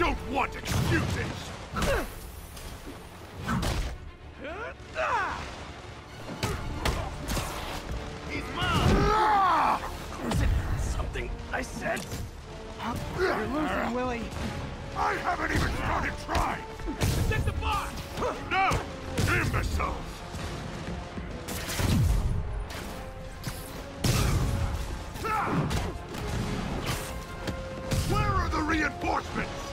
don't want excuses! He's mine! Was it something I said? You're losing, Willie. I haven't even started trying! Set the bar! No! Imbeciles! Where are the reinforcements?